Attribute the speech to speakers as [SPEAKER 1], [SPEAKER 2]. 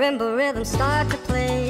[SPEAKER 1] marimba rhythms start to play.